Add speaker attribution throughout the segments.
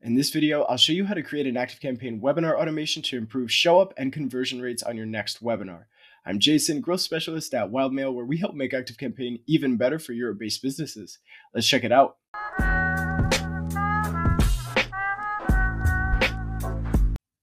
Speaker 1: In this video, I'll show you how to create an ActiveCampaign webinar automation to improve show up and conversion rates on your next webinar. I'm Jason, growth specialist at Wildmail, where we help make ActiveCampaign even better for Europe based businesses. Let's check it out.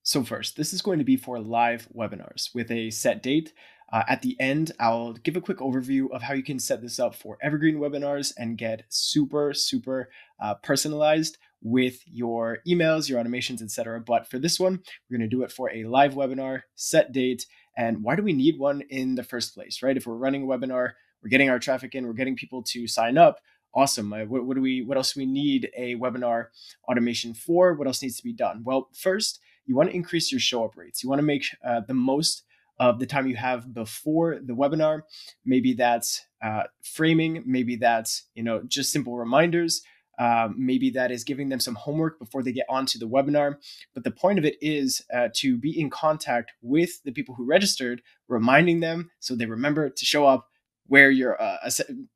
Speaker 1: So, first, this is going to be for live webinars with a set date. Uh, at the end, I'll give a quick overview of how you can set this up for evergreen webinars and get super, super uh, personalized with your emails, your automations, etc. But for this one, we're going to do it for a live webinar, set date, and why do we need one in the first place, right? If we're running a webinar, we're getting our traffic in, we're getting people to sign up. Awesome. Uh, what, what do we? What else do we need a webinar automation for? What else needs to be done? Well, first, you want to increase your show up rates. You want to make uh, the most of the time you have before the webinar. Maybe that's uh, framing. Maybe that's you know just simple reminders. Um, maybe that is giving them some homework before they get onto the webinar. But the point of it is uh, to be in contact with the people who registered, reminding them so they remember to show up where you're uh,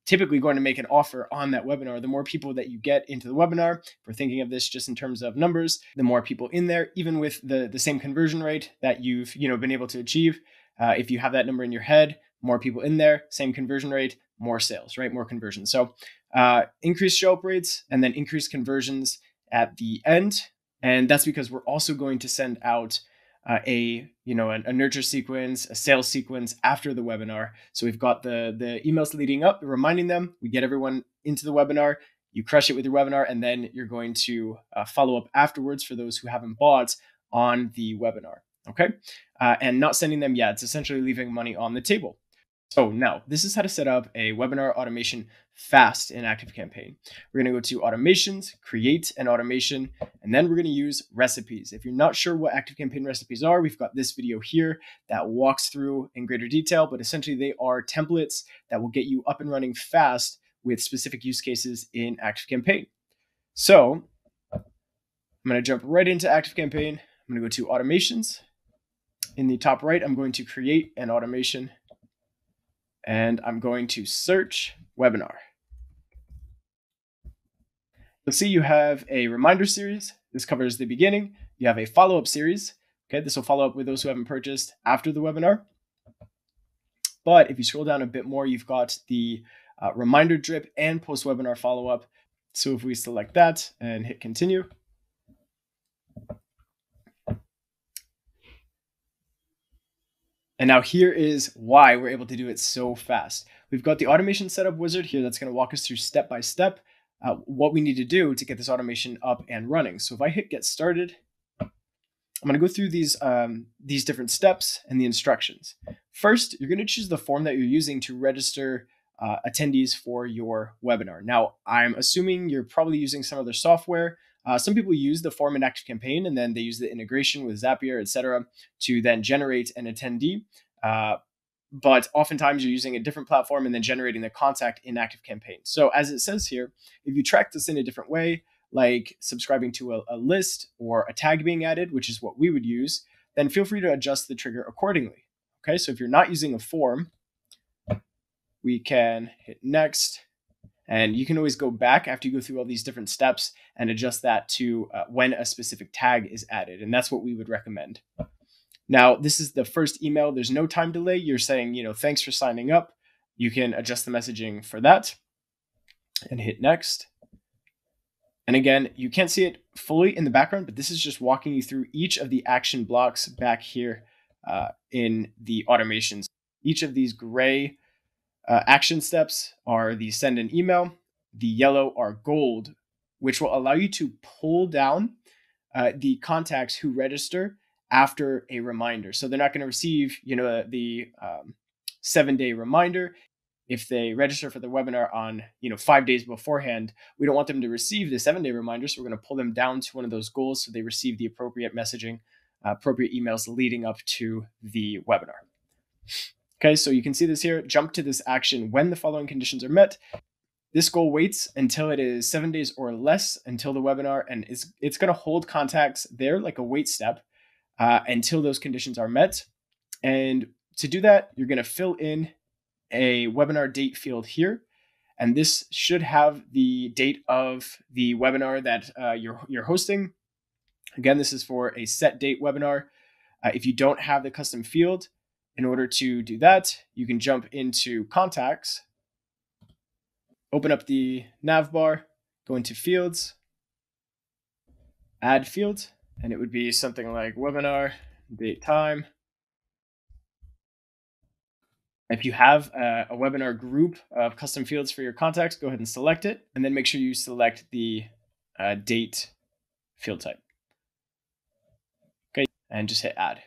Speaker 1: typically going to make an offer on that webinar. The more people that you get into the webinar, if we're thinking of this just in terms of numbers, the more people in there, even with the, the same conversion rate that you've you know been able to achieve. Uh, if you have that number in your head, more people in there, same conversion rate, more sales, right? More conversions. So uh, increase show up rates and then increase conversions at the end. And that's because we're also going to send out uh, a you know a, a, nurture sequence, a sales sequence after the webinar. So we've got the the emails leading up, reminding them. We get everyone into the webinar. You crush it with your webinar, and then you're going to uh, follow up afterwards for those who haven't bought on the webinar. Okay, uh, and not sending them yet. It's essentially leaving money on the table. So now this is how to set up a webinar automation fast in ActiveCampaign. We're going to go to automations, create an automation, and then we're going to use recipes. If you're not sure what ActiveCampaign recipes are, we've got this video here that walks through in greater detail, but essentially they are templates that will get you up and running fast with specific use cases in ActiveCampaign. So I'm going to jump right into ActiveCampaign. I'm going to go to automations. In the top right, I'm going to create an automation and I'm going to search webinar. You'll see you have a reminder series. This covers the beginning. You have a follow-up series. Okay, this will follow up with those who haven't purchased after the webinar. But if you scroll down a bit more, you've got the uh, reminder drip and post-webinar follow-up. So if we select that and hit continue, And now here is why we're able to do it so fast. We've got the automation setup wizard here that's going to walk us through step by step uh, what we need to do to get this automation up and running. So if I hit get started, I'm going to go through these um, these different steps and the instructions. First, you're going to choose the form that you're using to register uh, attendees for your webinar. Now, I'm assuming you're probably using some other software. Uh, some people use the form in ActiveCampaign and then they use the integration with Zapier, etc., to then generate an attendee. Uh, but oftentimes you're using a different platform and then generating the contact in ActiveCampaign. So as it says here, if you track this in a different way, like subscribing to a, a list or a tag being added, which is what we would use, then feel free to adjust the trigger accordingly. Okay, so if you're not using a form, we can hit next and you can always go back after you go through all these different steps and adjust that to uh, when a specific tag is added. And that's what we would recommend. Now, this is the first email. There's no time delay. You're saying, you know, thanks for signing up. You can adjust the messaging for that and hit next. And again, you can't see it fully in the background, but this is just walking you through each of the action blocks back here uh, in the automations. Each of these gray uh, action steps are the send an email, the yellow are gold, which will allow you to pull down uh, the contacts who register after a reminder. So they're not going to receive, you know, the um, seven day reminder. If they register for the webinar on, you know, five days beforehand, we don't want them to receive the seven day reminder. So we're going to pull them down to one of those goals so they receive the appropriate messaging, uh, appropriate emails leading up to the webinar. Okay, so you can see this here, jump to this action when the following conditions are met. This goal waits until it is seven days or less until the webinar, and it's, it's gonna hold contacts there like a wait step uh, until those conditions are met. And to do that, you're gonna fill in a webinar date field here. And this should have the date of the webinar that uh, you're, you're hosting Again, this is for a set date webinar. Uh, if you don't have the custom field, in order to do that, you can jump into contacts, open up the nav bar, go into fields, add field, and it would be something like webinar, date, time. If you have a, a, webinar group of custom fields for your contacts, go ahead and select it, and then make sure you select the uh, date field type. Okay, and just hit add.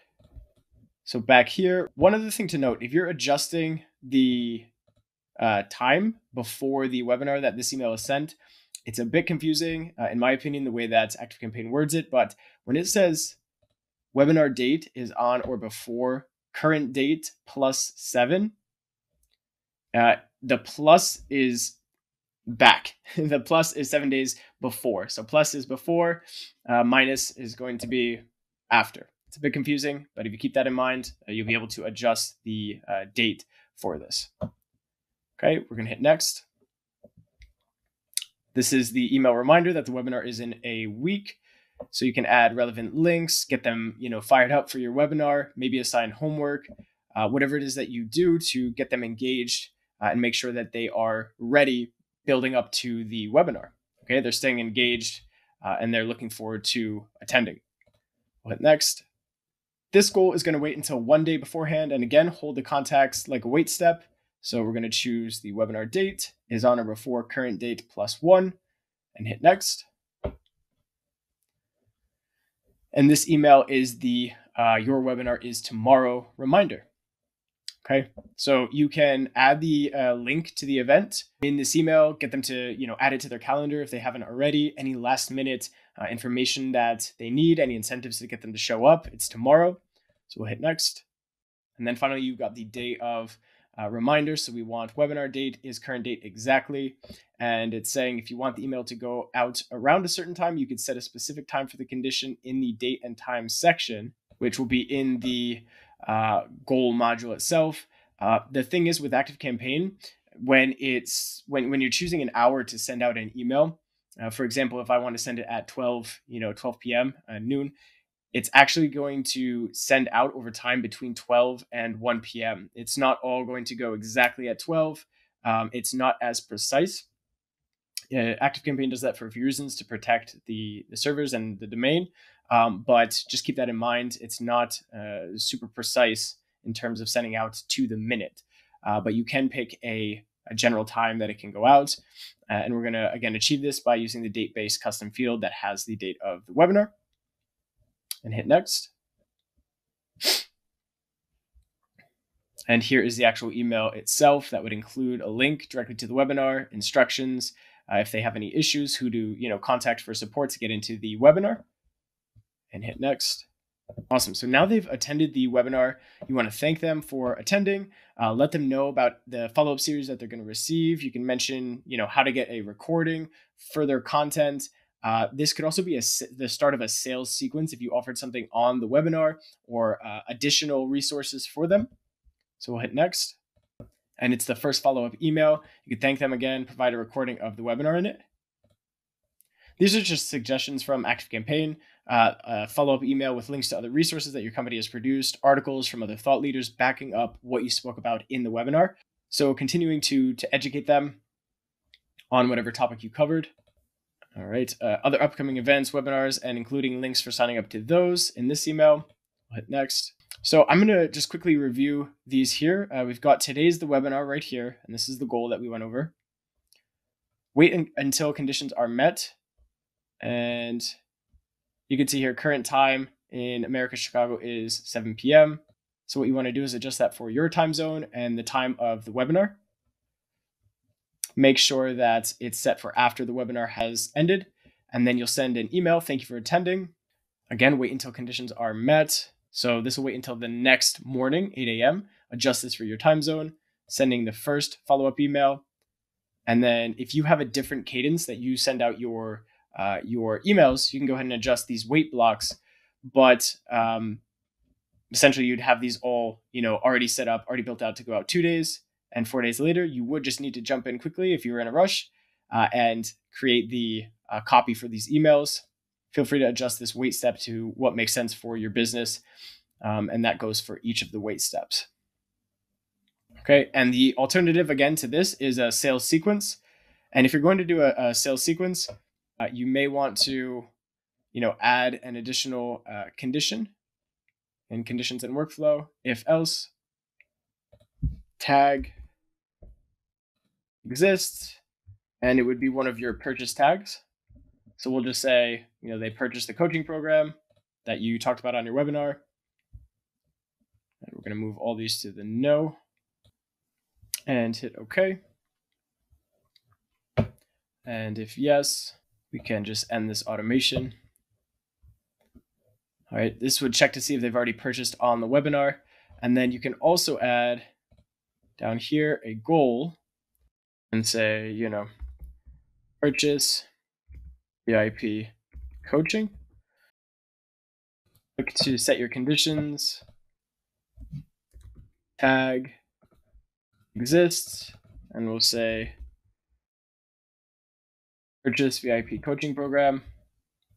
Speaker 1: So back here, one other thing to note, if you're adjusting the uh, time before the webinar that this email is sent, it's a bit confusing, uh, in my opinion, the way that ActiveCampaign words it. But when it says webinar date is on or before current date plus seven, uh, the plus is back. the plus is seven days before. So plus is before, uh, minus is going to be after. It's a bit confusing, but if you keep that in mind, uh, you'll be able to adjust the uh, date for this. Okay, we're going to hit next. This is the email reminder that the webinar is in a week. So you can add relevant links, get them, you know, fired up for your webinar, maybe assign homework, uh, whatever it is that you do to get them engaged uh, and make sure that they are ready building up to the webinar. Okay, they're staying engaged uh, and they're looking forward to attending. What next? This goal is going to wait until one day beforehand and again hold the contacts like a wait step so we're going to choose the webinar date is on or before current date plus one and hit next. And this email is the uh, your webinar is tomorrow reminder. Okay, so you can add the uh, link to the event in this email, get them to you know add it to their calendar if they haven't already. Any last minute uh, information that they need, any incentives to get them to show up. It's tomorrow, so we'll hit next, and then finally you've got the day of uh, reminder. So we want webinar date is current date exactly. And it's saying if you want the email to go out around a certain time, you could set a specific time for the condition in the date and time section, which will be in the uh, goal module itself. Uh, the thing is with Active Campaign, when it's when when you're choosing an hour to send out an email, uh, for example, if I want to send it at 12, you know, 12 p.m. Uh, noon, it's actually going to send out over time between 12 and 1 p.m. It's not all going to go exactly at 12. Um, it's not as precise. Uh, ActiveCampaign does that for a few reasons to protect the, the servers and the domain. Um, but just keep that in mind. It's not uh, super precise in terms of sending out to the minute. Uh, but you can pick a, a, general time that it can go out. Uh, and we're going to, again, achieve this by using the date based custom field that has the date of the webinar and hit next. And here is the actual email itself that would include a link directly to the webinar, instructions, uh, if they have any issues, who to you know contact for support to get into the webinar, and hit next. Awesome. So now they've attended the webinar. You want to thank them for attending. Uh, let them know about the follow-up series that they're going to receive. You can mention, you know, how to get a recording, further content, uh, this could also be a, the start of a sales sequence if you offered something on the webinar or uh, additional resources for them. So we'll hit next. And it's the first follow up email. You can thank them again, provide a recording of the webinar in it. These are just suggestions from ActiveCampaign. Uh, a follow up email with links to other resources that your company has produced, articles from other thought leaders backing up what you spoke about in the webinar. So continuing to, to educate them on whatever topic you covered. All right. Uh, other upcoming events, webinars, and including links for signing up to those in this email. I'll hit next. So I'm going to just quickly review these here. Uh, we've got today's the webinar right here, and this is the goal that we went over. Wait in, until conditions are met. And you can see here current time in America, Chicago is 7 p.m. So what you want to do is adjust that for your time zone and the time of the webinar make sure that it's set for after the webinar has ended, and then you'll send an email. Thank you for attending. Again, wait until conditions are met. So this will wait until the next morning, 8 a.m. Adjust this for your time zone, sending the first follow up email. And then if you have a different cadence that you send out your uh, your emails, you can go ahead and adjust these wait blocks. But um, essentially, you'd have these all you know already set up, already built out to go out two days and four days later, you would just need to jump in quickly if you were in a rush uh, and create the uh, copy for these emails. feel free to adjust this wait step to what makes sense for your business. Um, and that goes for each of the wait steps. Okay, and the alternative again to this is a sales sequence. And if you're going to do a, a sales sequence, uh, you may want to, you know, add an additional uh, condition in conditions and workflow. If else, tag exists, and it would be one of your purchase tags. So we'll just say, you know, they purchased the coaching program that you talked about on your webinar. And we're going to move all these to the no and hit OK. And if yes, we can just end this automation. All right, this would check to see if they've already purchased on the webinar. And then you can also add down here a goal and say, you know, purchase VIP coaching. Look to set your conditions. Tag exists, and we'll say purchase VIP coaching program.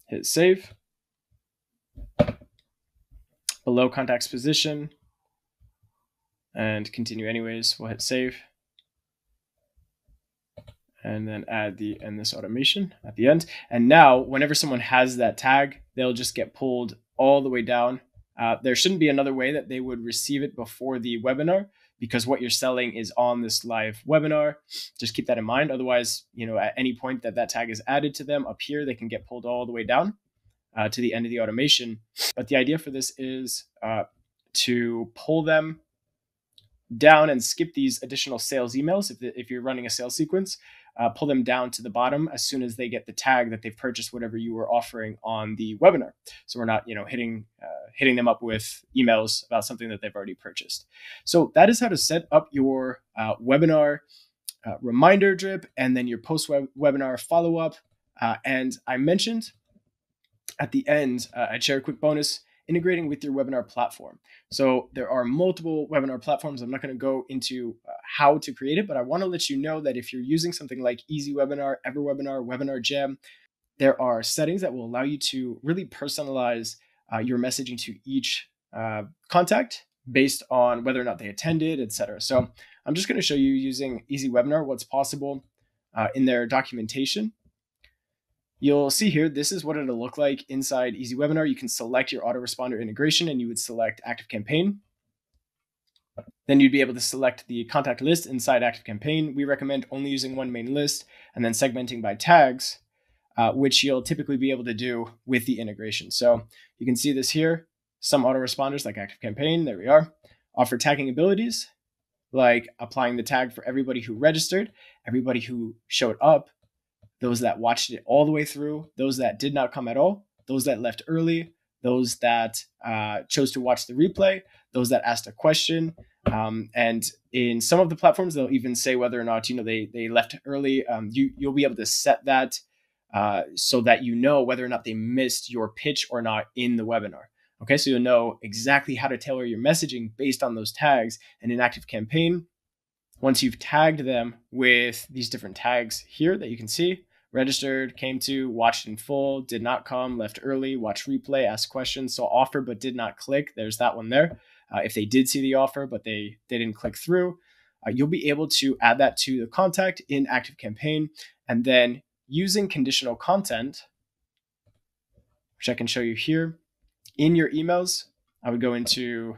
Speaker 1: Hit save. Below contact's position and continue anyways. We'll hit save and then add the end this automation at the end. And now, whenever someone has that tag, they'll just get pulled all the way down. Uh, there shouldn't be another way that they would receive it before the webinar because what you're selling is on this live webinar. Just keep that in mind. Otherwise, you know, at any point that that tag is added to them up here, they can get pulled all the way down uh, to the end of the automation. But the idea for this is uh, to pull them down and skip these additional sales emails if, if you're running a sales sequence uh, pull them down to the bottom as soon as they get the tag that they've purchased whatever you were offering on the webinar. So we're not, you know, hitting uh, hitting them up with emails about something that they've already purchased. So that is how to set up your uh, webinar uh, reminder drip and then your post webinar follow up. Uh, and I mentioned at the end, uh, I'd share a quick bonus integrating with your webinar platform. So there are multiple webinar platforms. I'm not going to go into uh, how to create it, but I want to let you know that if you're using something like Easy Webinar, EverWebinar, Webinar Webinar Jam, there are settings that will allow you to really personalize uh, your messaging to each uh, contact based on whether or not they attended, etc. So I'm just going to show you using Easy Webinar what's possible uh, in their documentation. You'll see here, this is what it'll look like inside Easy Webinar. You can select your autoresponder integration and you would select ActiveCampaign. Then you'd be able to select the contact list inside ActiveCampaign. We recommend only using one main list and then segmenting by tags, uh, which you'll typically be able to do with the integration. So you can see this here, some autoresponders like ActiveCampaign, there we are, offer tagging abilities, like applying the tag for everybody who registered, everybody who showed up, those that watched it all the way through, those that did not come at all, those that left early, those that uh, chose to watch the replay, those that asked a question. Um, and in some of the platforms, they'll even say whether or not you know they they left early. Um, you you'll be able to set that uh, so that you know whether or not they missed your pitch or not in the webinar. Okay, so you'll know exactly how to tailor your messaging based on those tags. And in ActiveCampaign, once you've tagged them with these different tags here that you can see, registered, came to, watched in full, did not come, left early, watched replay, asked questions, saw offer but did not click. There's that one there. Uh, if they did see the offer but they, they didn't click through, uh, you'll be able to add that to the contact in ActiveCampaign. And then using conditional content, which I can show you here, in your emails, I would go into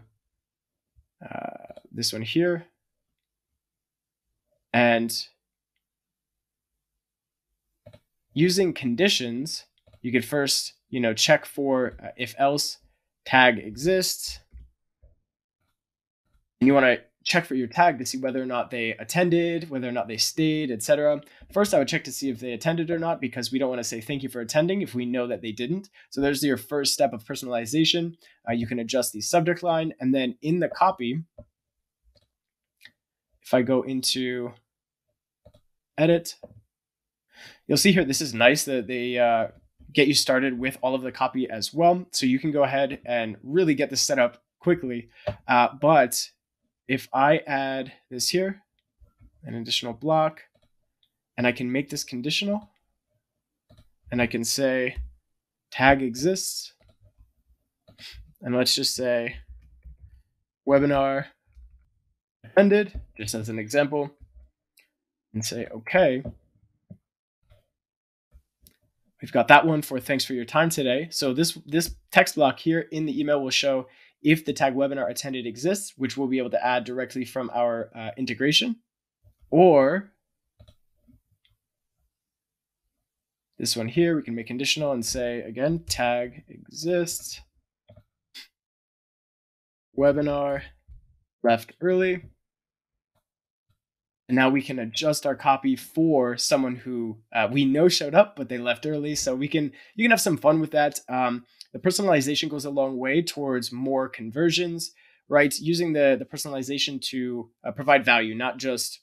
Speaker 1: uh, this one here, and using conditions, you could first, you know, check for uh, if else tag exists. And you want to check for your tag to see whether or not they attended, whether or not they stayed, etc. First, I would check to see if they attended or not because we don't want to say thank you for attending if we know that they didn't. So there's your first step of personalization. Uh, you can adjust the subject line and then in the copy, if I go into edit, you'll see here, this is nice that they uh, get you started with all of the copy as well. So you can go ahead and really get this set up quickly. Uh, but if I add this here, an additional block, and I can make this conditional, and I can say tag exists. And let's just say webinar ended, just as an example, and say okay. We've got that one for thanks for your time today. So this this text block here in the email will show if the tag webinar attended exists, which we'll be able to add directly from our uh, integration, or this one here, we can make conditional and say, again, tag exists, webinar left early. And now we can adjust our copy for someone who uh, we know showed up, but they left early. So we can you can have some fun with that. Um, the personalization goes a long way towards more conversions, right? Using the the personalization to uh, provide value, not just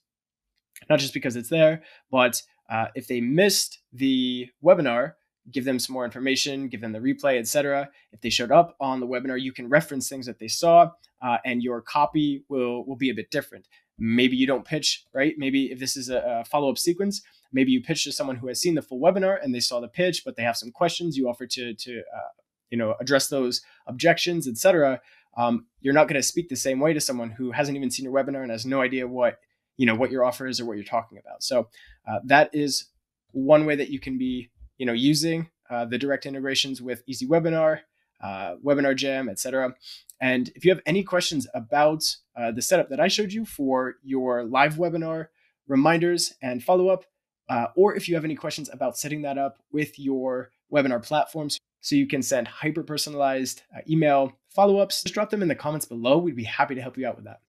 Speaker 1: not just because it's there, but uh, if they missed the webinar, give them some more information, give them the replay, etc. If they showed up on the webinar, you can reference things that they saw, uh, and your copy will will be a bit different. Maybe you don't pitch, right? Maybe if this is a, a follow up sequence, maybe you pitch to someone who has seen the full webinar and they saw the pitch, but they have some questions. You offer to to uh, you know address those objections, etc. Um, you're not going to speak the same way to someone who hasn't even seen your webinar and has no idea what you know what your offer is or what you're talking about. So uh, that is one way that you can be you know using uh, the direct integrations with Easy Webinar, uh, Webinar Jam, etc. And if you have any questions about uh, the setup that I showed you for your live webinar reminders and follow up, uh, or if you have any questions about setting that up with your webinar platforms, so you can send hyper personalized uh, email follow ups, just drop them in the comments below. We'd be happy to help you out with that.